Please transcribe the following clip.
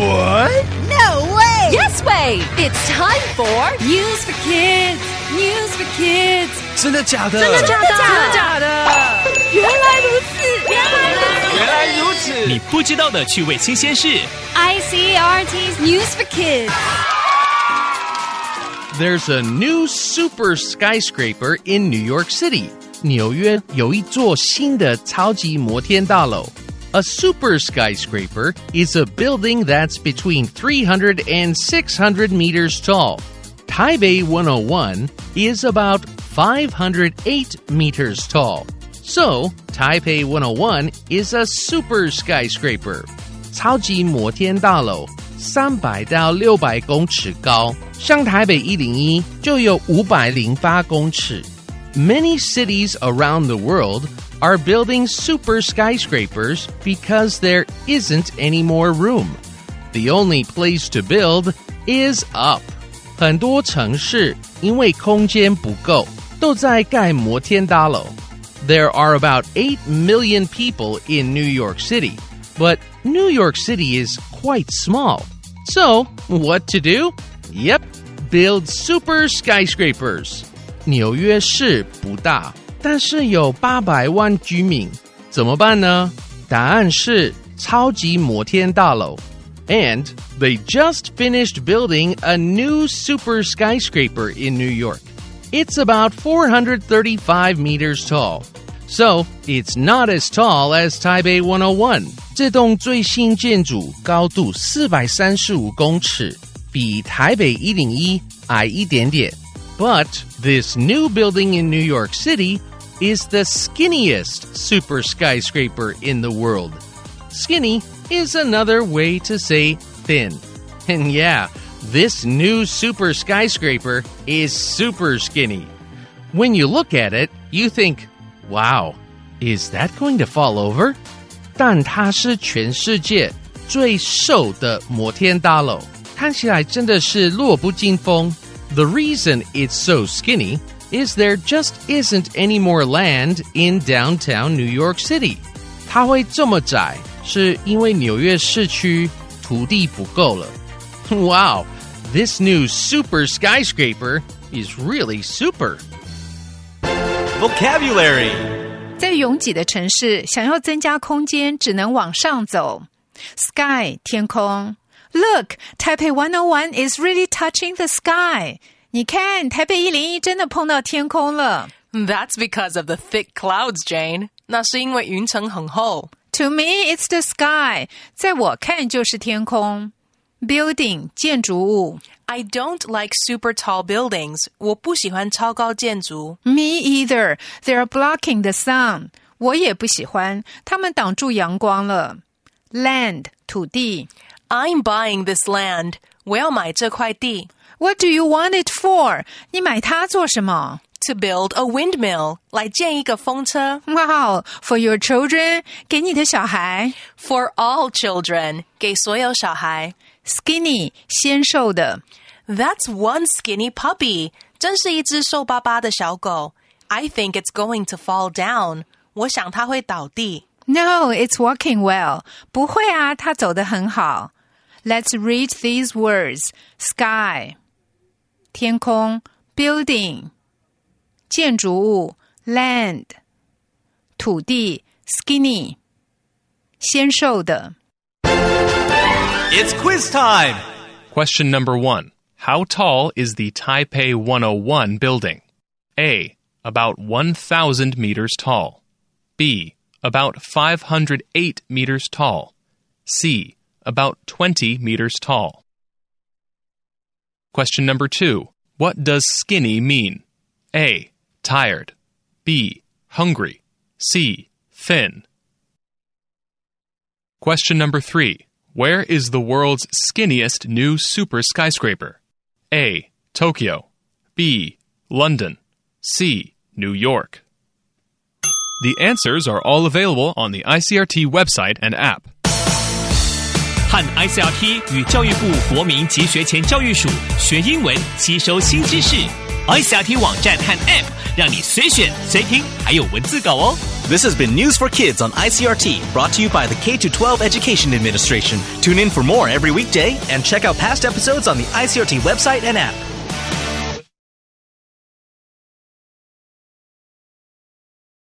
What? No way! Yes way! It's time for News for kids, news for kids，真的假的？真的假的？真的假的？原来如此，原来如此。原来如此。你不知道的趣味新鲜事。 ICRT's News for Kids。 There's a new super skyscraper in New York City. 纽约有一座新的超级摩天大楼。 A super skyscraper is a building that's between 300 and 600 meters tall. Taipei 101 is about 508 meters tall. So, Taipei 101 is a super skyscraper. 超级摩天大楼三百到六百公尺高，像台北一零一就有五百零八公尺。 Many cities around the world are building super skyscrapers because there isn't any more room. The only place to build is up. 很多城市因为空间不够，都在盖摩天大楼。There are about 8 million people in New York City, but New York City is quite small. So, what to do? Yep, build super skyscrapers. 纽约市不大，但是有八百万居民，怎么办呢？答案是超级摩天大楼。And they just finished building a new super skyscraper in New York. It's about 435 meters tall. So, it's not as tall as Taipei 101. 这栋最新建筑高度435公尺，比台北101矮一点点。But this new building in New York City is the skinniest super skyscraper in the world. Skinny is another way to say thin. And yeah, this new super skyscraper is super skinny. When you look at it, you think, wow, is that going to fall over? 但它是全世界最瘦的摩天大楼，看起来真的是弱不禁风。 The reason it's so skinny is there just isn't any more land in downtown New York City. 它会这么窄，是因为纽约市区土地不够了。Wow, this new super skyscraper is really super. Vocabulary. 在拥挤的城市，想要增加空间，只能往上走。Sky 天空 ，Look, Taipei 101 is really touching the sky. 你看，台北一零一真的碰到天空了。 That's because of the thick clouds, Jane. 那是因为云层很厚。 To me, it's the sky. 在我看就是天空。Building 建筑物 I don't like super tall buildings. 我不喜欢超高建筑。 Me either. They're blocking the sun. 我也不喜欢，它们挡住阳光了。Land 土地 I'm buying this land. 我要买这块地。 What do you want it for? 你买它做什么 To build a windmill. 来建一个风车。 Wow, for your children, 给你的小孩。 For all children. 给所有小孩。 Skinny, 纤瘦的。 That's one skinny puppy. 真是一只瘦巴巴的小狗。I think it's going to fall down. 我想它会倒地。 No, it's walking well. 不会啊，它走得很好。 Let's read these words. Sky, 天空，building, 建筑物，land, 土地，skinny, 纤瘦的。 It's quiz time. Question number one How tall is the Taipei 101 building? A. About 1,000 meters tall. B. About 508 meters tall. C. about 20 meters tall. Question number two What does skinny mean? A. Tired. B. Hungry. C. Thin. Question number three Where is the world's skinniest new super skyscraper? A. Tokyo. B. London. C. New York. The answers are all available on the ICRT website and app. 和 ICRT 与教育部国民及学前教育署学英文，吸收新知识。ICRT 网站和 App 让你随选随听，还有文字稿哦。 This has been News for Kids on ICRT, brought to you by the K 12 Education Administration. Tune in for more every weekday and check out past episodes on the ICRT website and app.